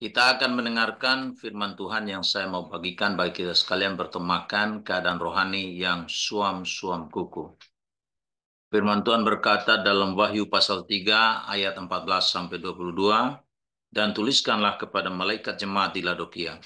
Kita akan mendengarkan firman Tuhan yang saya mau bagikan bagi kita sekalian bertemakan keadaan rohani yang suam-suam kuku. Firman Tuhan berkata dalam Wahyu pasal 3 ayat 14 sampai 22 dan tuliskanlah kepada malaikat jemaat di Ladokia.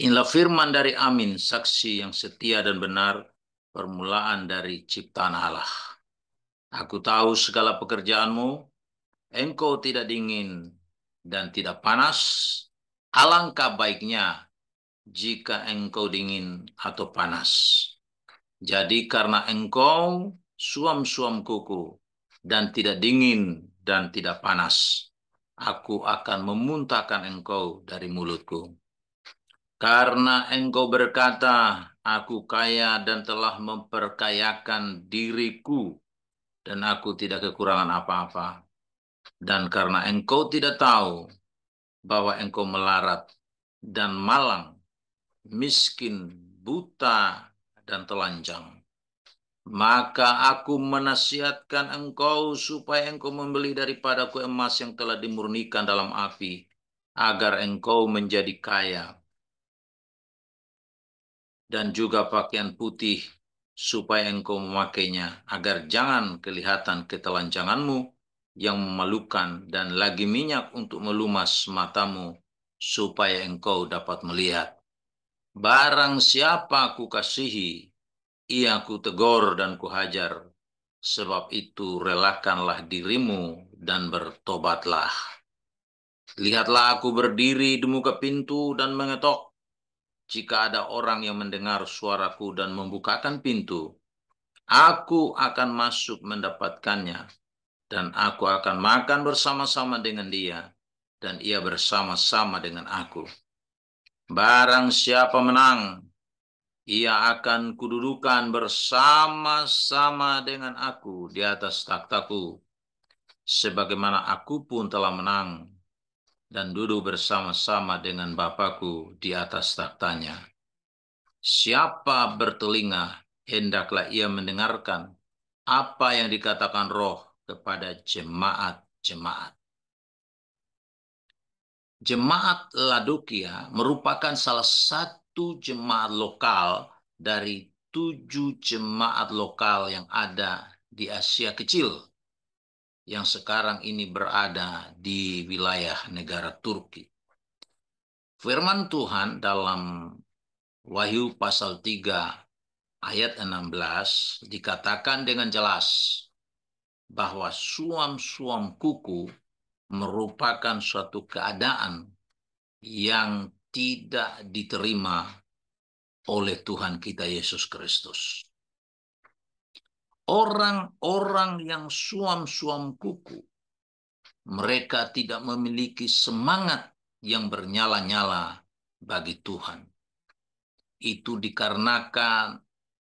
Inilah firman dari Amin, saksi yang setia dan benar, permulaan dari ciptaan Allah. Aku tahu segala pekerjaanmu, engkau tidak dingin dan tidak panas, alangkah baiknya jika engkau dingin atau panas. Jadi karena engkau suam-suam kuku dan tidak dingin dan tidak panas, aku akan memuntahkan engkau dari mulutku. Karena engkau berkata, aku kaya dan telah memperkayakan diriku, dan aku tidak kekurangan apa-apa dan karena engkau tidak tahu bahwa engkau melarat dan malang, miskin, buta, dan telanjang, maka aku menasihatkan engkau supaya engkau membeli daripadaku emas yang telah dimurnikan dalam api, agar engkau menjadi kaya. Dan juga pakaian putih, supaya engkau memakainya, agar jangan kelihatan ketelanjanganmu, yang memalukan dan lagi minyak untuk melumas matamu supaya engkau dapat melihat. Barang siapa aku kasihi, ia ku tegur dan kuhajar. Sebab itu relakanlah dirimu dan bertobatlah. Lihatlah aku berdiri di muka pintu dan mengetok. Jika ada orang yang mendengar suaraku dan membukakan pintu, aku akan masuk mendapatkannya dan aku akan makan bersama-sama dengan dia, dan ia bersama-sama dengan aku. Barang siapa menang, ia akan kududukan bersama-sama dengan aku di atas takhtaku, sebagaimana aku pun telah menang dan duduk bersama-sama dengan Bapakku di atas takhtanya. Siapa bertelinga, hendaklah ia mendengarkan apa yang dikatakan roh kepada jemaat-jemaat. Jemaat Ladokia merupakan salah satu jemaat lokal dari tujuh jemaat lokal yang ada di Asia Kecil yang sekarang ini berada di wilayah negara Turki. Firman Tuhan dalam Wahyu pasal 3 ayat 16 dikatakan dengan jelas bahwa suam-suam kuku merupakan suatu keadaan yang tidak diterima oleh Tuhan kita Yesus Kristus. Orang-orang yang suam-suam kuku, mereka tidak memiliki semangat yang bernyala-nyala bagi Tuhan. Itu dikarenakan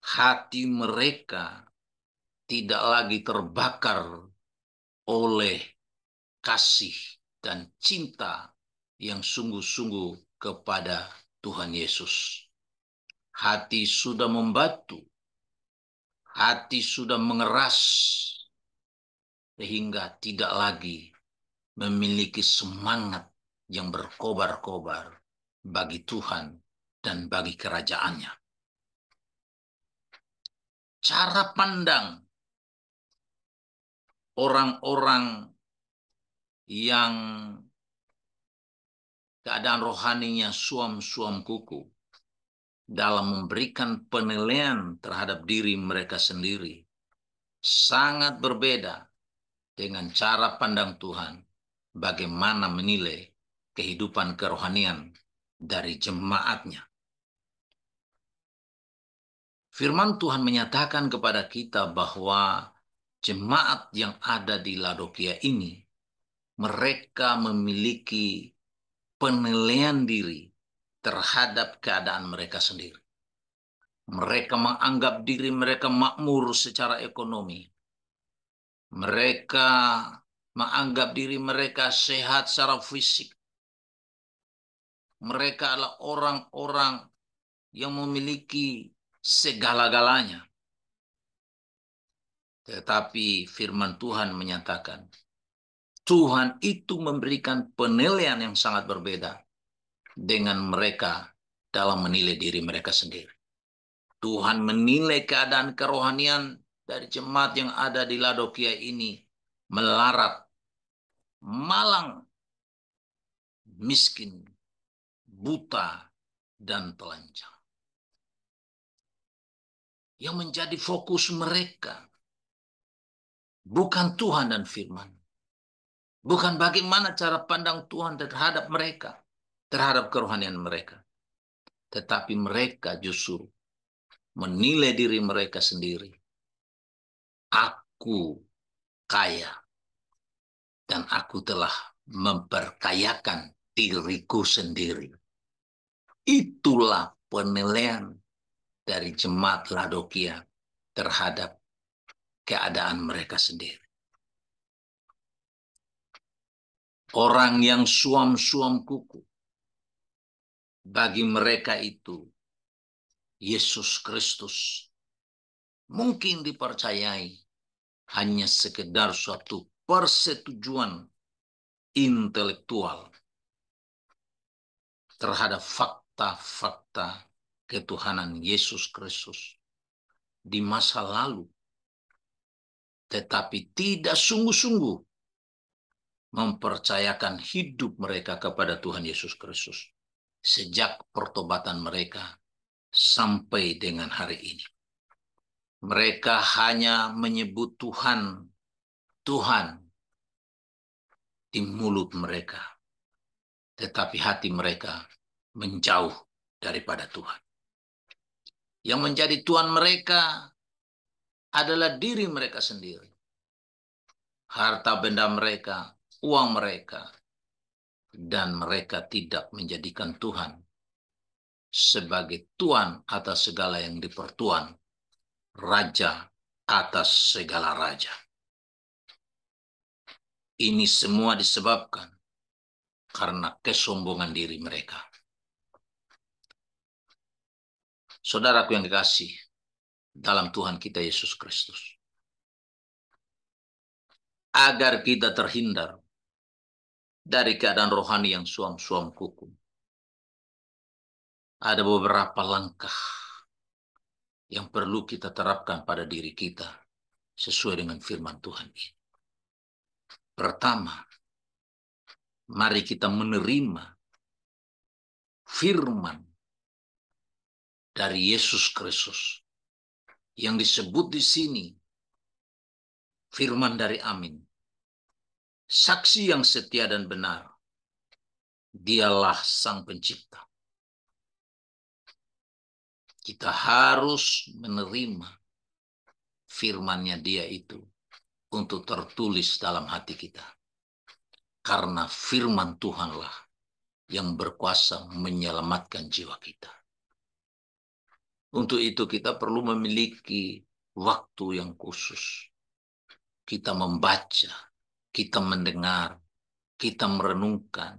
hati mereka tidak lagi terbakar oleh kasih dan cinta yang sungguh-sungguh kepada Tuhan Yesus. Hati sudah membatu, hati sudah mengeras, sehingga tidak lagi memiliki semangat yang berkobar-kobar bagi Tuhan dan bagi kerajaannya. Cara pandang orang-orang yang keadaan rohaninya suam-suam kuku dalam memberikan penilaian terhadap diri mereka sendiri sangat berbeda dengan cara pandang Tuhan bagaimana menilai kehidupan kerohanian dari jemaatnya. Firman Tuhan menyatakan kepada kita bahwa jemaat yang ada di Ladokia ini, mereka memiliki penilaian diri terhadap keadaan mereka sendiri. Mereka menganggap diri mereka makmur secara ekonomi. Mereka menganggap diri mereka sehat secara fisik. Mereka adalah orang-orang yang memiliki segala-galanya. Tetapi firman Tuhan menyatakan Tuhan itu memberikan penilaian yang sangat berbeda dengan mereka dalam menilai diri mereka sendiri. Tuhan menilai keadaan kerohanian dari jemaat yang ada di Ladokia ini melarat, malang, miskin, buta, dan telanjang. Yang menjadi fokus mereka bukan Tuhan dan firman. Bukan bagaimana cara pandang Tuhan terhadap mereka, terhadap kerohanian mereka. Tetapi mereka justru menilai diri mereka sendiri. Aku kaya dan aku telah memperkayakan diriku sendiri. Itulah penilaian dari jemaat Ladokia terhadap keadaan mereka sendiri. Orang yang suam-suam kuku, bagi mereka itu Yesus Kristus mungkin dipercayai hanya sekedar suatu persetujuan intelektual terhadap fakta fakta-fakta ketuhanan Yesus Kristus di masa lalu, tetapi tidak sungguh-sungguh mempercayakan hidup mereka kepada Tuhan Yesus Kristus sejak pertobatan mereka sampai dengan hari ini. Mereka hanya menyebut Tuhan, Tuhan di mulut mereka, tetapi hati mereka menjauh daripada Tuhan. Yang menjadi Tuhan mereka adalah diri mereka sendiri. Harta benda mereka, uang mereka, dan mereka tidak menjadikan Tuhan sebagai Tuhan atas segala yang dipertuan, Raja atas segala raja. Ini semua disebabkan karena kesombongan diri mereka. Saudaraku yang dikasih dalam Tuhan kita Yesus Kristus. Agar kita terhindar dari keadaan rohani yang suam-suam kuku. Ada beberapa langkah yang perlu kita terapkan pada diri kita sesuai dengan firman Tuhan ini. Pertama, mari kita menerima firman dari Yesus Kristus yang disebut di sini firman dari Amin. Saksi yang setia dan benar. Dialah sang pencipta. Kita harus menerima firmannya dia itu untuk tertulis dalam hati kita. Karena firman Tuhanlah yang berkuasa menyelamatkan jiwa kita. Untuk itu kita perlu memiliki waktu yang khusus. Kita membaca, kita mendengar, kita merenungkan,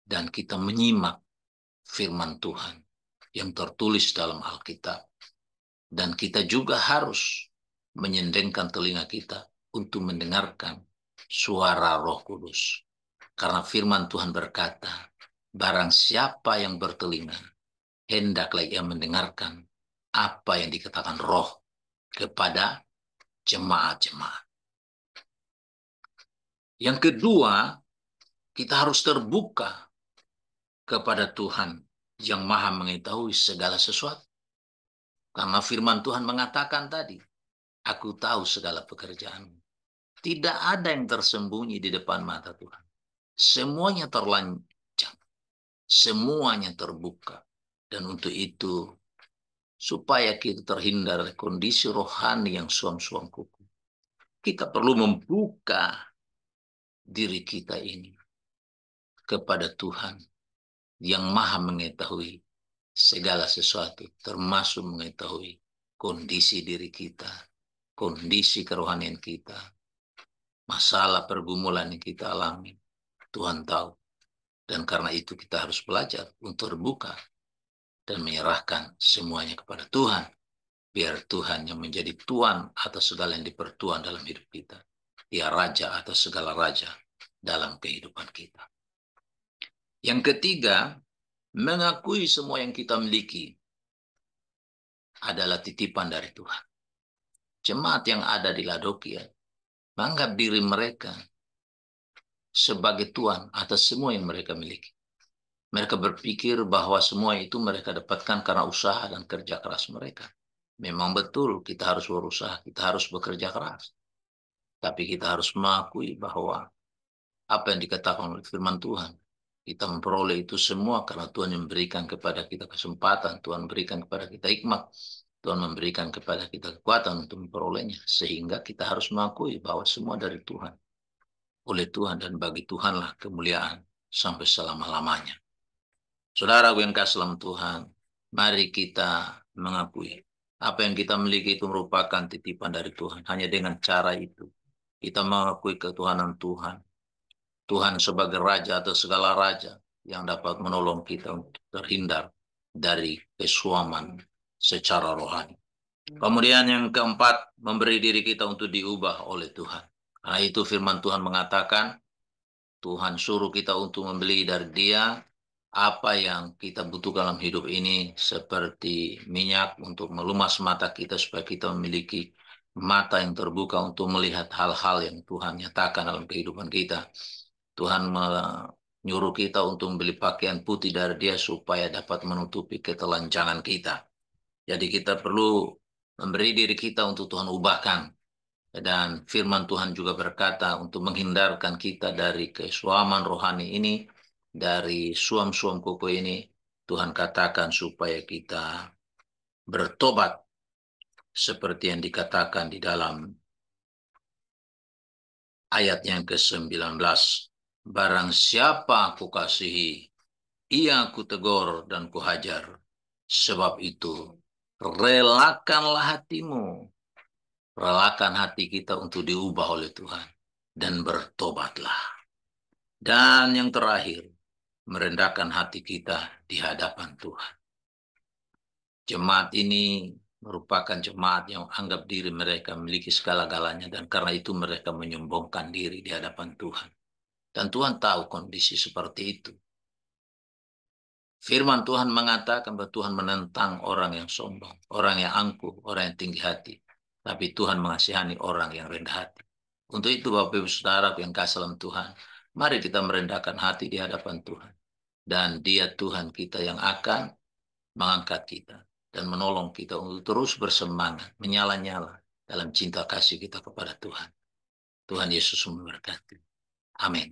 dan kita menyimak firman Tuhan yang tertulis dalam Alkitab. Dan kita juga harus menyendengkan telinga kita untuk mendengarkan suara roh kudus. Karena firman Tuhan berkata, barang siapa yang bertelinga, hendaklah ia mendengarkan apa yang dikatakan roh kepada jemaat-jemaat. Yang kedua, kita harus terbuka kepada Tuhan yang maha mengetahui segala sesuatu. Karena firman Tuhan mengatakan tadi, aku tahu segala pekerjaanmu. Tidak ada yang tersembunyi di depan mata Tuhan. Semuanya terlanjang. Semuanya terbuka. Dan untuk itu, supaya kita terhindar dari kondisi rohani yang suam-suam kuku, kita perlu membuka diri kita ini kepada Tuhan yang maha mengetahui segala sesuatu, termasuk mengetahui kondisi diri kita, kondisi kerohanian kita, masalah pergumulan yang kita alami. Tuhan tahu. Dan karena itu kita harus belajar untuk terbuka dan menyerahkan semuanya kepada Tuhan. Biar Tuhan yang menjadi Tuhan atas segala yang dipertuan dalam hidup kita. Dia Raja atas segala Raja dalam kehidupan kita. Yang ketiga, mengakui semua yang kita miliki adalah titipan dari Tuhan. Jemaat yang ada di Ladokia menganggap diri mereka sebagai Tuhan atas semua yang mereka miliki. Mereka berpikir bahwa semua itu mereka dapatkan karena usaha dan kerja keras mereka. Memang betul kita harus berusaha, kita harus bekerja keras. Tapi kita harus mengakui bahwa apa yang dikatakan oleh firman Tuhan, kita memperoleh itu semua karena Tuhan memberikan kepada kita kesempatan, Tuhan memberikan kepada kita hikmat, Tuhan memberikan kepada kita kekuatan untuk memperolehnya. Sehingga kita harus mengakui bahwa semua dari Tuhan. Oleh Tuhan dan bagi Tuhanlah kemuliaan sampai selama-lamanya. Saudara yang kasih Tuhan, mari kita mengakui apa yang kita miliki itu merupakan titipan dari Tuhan. Hanya dengan cara itu, kita mengakui ketuhanan Tuhan. Tuhan sebagai Raja atau segala Raja yang dapat menolong kita untuk terhindar dari kesuaman secara rohani. Kemudian yang keempat, memberi diri kita untuk diubah oleh Tuhan. Karena itu firman Tuhan mengatakan, Tuhan suruh kita untuk membeli dari dia apa yang kita butuhkan dalam hidup ini seperti minyak untuk melumas mata kita supaya kita memiliki mata yang terbuka untuk melihat hal-hal yang Tuhan nyatakan dalam kehidupan kita. Tuhan menyuruh kita untuk membeli pakaian putih dari dia supaya dapat menutupi ketelanjangan kita. Jadi kita perlu memberi diri kita untuk Tuhan ubahkan. Dan firman Tuhan juga berkata untuk menghindarkan kita dari kesuaman rohani ini, dari suam-suam koko ini Tuhan katakan supaya kita bertobat seperti yang dikatakan di dalam ayat yang ke-19. Barang siapa aku kasihi, ia aku tegur dan kuhajar. Sebab itu, relakanlah hatimu. Relakan hati kita untuk diubah oleh Tuhan. Dan bertobatlah. Dan yang terakhir, merendahkan hati kita di hadapan Tuhan. Jemaat ini merupakan jemaat yang anggap diri mereka memiliki segala-galanya dan karena itu mereka menyombongkan diri di hadapan Tuhan. Dan Tuhan tahu kondisi seperti itu. Firman Tuhan mengatakan bahwa Tuhan menentang orang yang sombong, orang yang angkuh, orang yang tinggi hati. Tapi Tuhan mengasihani orang yang rendah hati. Untuk itu Bapak Ibu Saudara yang kasih dalam Tuhan, mari kita merendahkan hati di hadapan Tuhan dan dia Tuhan kita yang akan mengangkat kita dan menolong kita untuk terus bersemangat, menyala-nyala dalam cinta kasih kita kepada Tuhan. Tuhan Yesus memberkati. Amin.